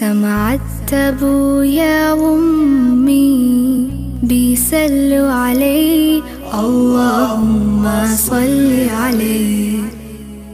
سمعت أبويا وأمي بيسلوا علي اللهم صل عليه.